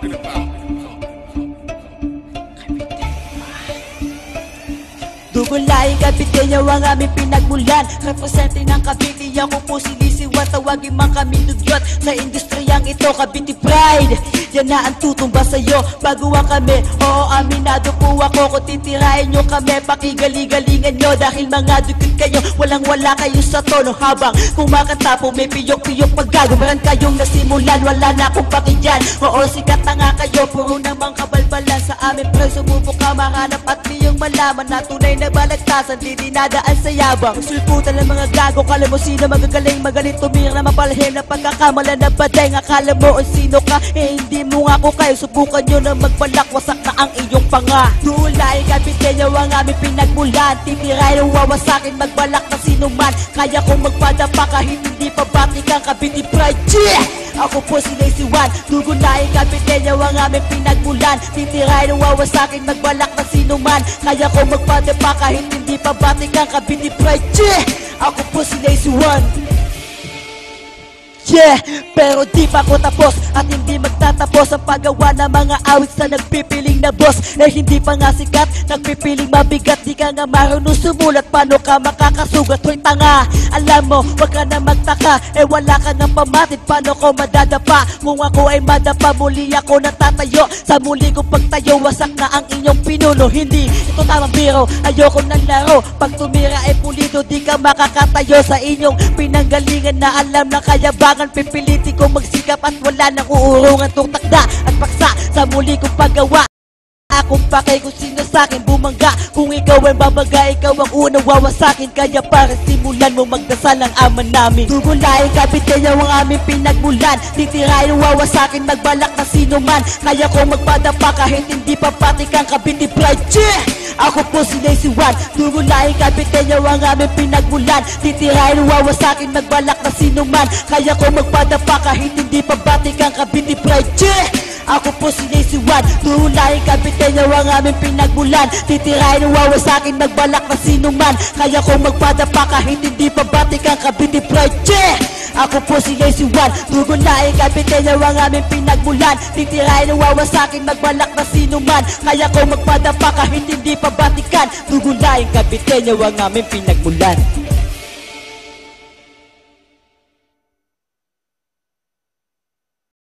听明 Gugulaing Cavite ang aming pinagmulan. Represente ng Cavite Ako po si Lizzy Wan Tawagin man kami dugyot. Sa industriyang ito Cavite Pride Yan na ang tutumba sa'yo. Baguhan kami Oo aminado po ako. Kung titirahin nyo kami Pakigali-galingan nyo. Dahil mga dugyot kayo Walang wala kayo sa tono. Habang kumakanta po May piyok-piyok Pagkagabaran kayong nasimulan. Wala na akong pakinggan. Oo sikat na nga kayo. Puro namang kabalbalan Sa amin pre Sumubok ka mahanap At iyong malaman Na tunay na balagtasan Di dinadaan sa yabang. Sulputan ng mga gago. Kala mo sino magagaling? Magaling tumira na mapalahim Na pagkakamala na badeng Akala mo kung sino ka? Eh hindi mo nga ako kayo. Subukan nyo na magbalak. Wasak na ang iyong panga. Dulay kapitenyo ang aming pinagmulan. Titiray ng wawasakin Magbalak na sino man. Kaya kong magpadapa Kahit hindi pa batik ang kabiti pride. Yeah! Ako po si Lazy One. Gugunahin kapitenyo ang aming pinagmulan. Titiray ng wawasakin Magbalak na sino man Kaya kong magpadapa Kahit hindi pa batik ang Yeah! Ako po si Lazy One Yeah, pero di pa ako tapos At hindi magtatapos ang paggawa ng mga awit sa nagpipiling na boss. Eh hindi pa nga sikat, nagpipiling mabigat. Di ka nga marunong sumulat, paano ka makakasugat? Hoy tanga, alam mo, wag ka na magtaka. Eh wala ka nga pamatit, paano ko madadapa? Kung ako ay madapa, muli ako natatayo. Sa muli kong pagtayo, wasak na ang inyong pinuno. Hindi, ito tamang biro, ayoko ng laro. Pag tumira ay pulido, di ka makakatayo Sa inyong pinanggalingan na alam na kayabangan Pipiliti ko magsikap at wala nang uurungan Tong takda at paksa sa muli kong paggawa Akong pakay kung sino sa'kin bumangga. Kung ikaw ay babaga, ikaw ang unang wawasakin Kaya para simulan mo magdasal ang ama namin. Gugulayin kapitenyo ang aming pinagmulan. Titirayin ang wawasakin, magbalak na sino man. Kaya kong magpadapa kahit hindi pa patik ang kabiti pride. Yeah! Ako po si Lazy One Gugulayin kapitenyo ang aming pinagmulan. Titirayin ang wawasakin, magbalak na sino man. Kaya kong magpadapa kahit hindi pa batik ang kabiti pride. Yeah! Ako po si One Tuhulayin kapitenyo ang aming pinagmulan. Titirahin ang wawasakin Magbalak na sino man. Kaya kong magpadapa kahit hindi pa batik ang kabiti Yeah! Ako po si Lazy One Tuhulayin kapitenyo ang aming pinagmulan. Titirahin ang wawasakin Magbalak na sino man. Kaya kong magpadapa kahit hindi pa batikan Tuhulayin kapitenyo ang aming pinagmulan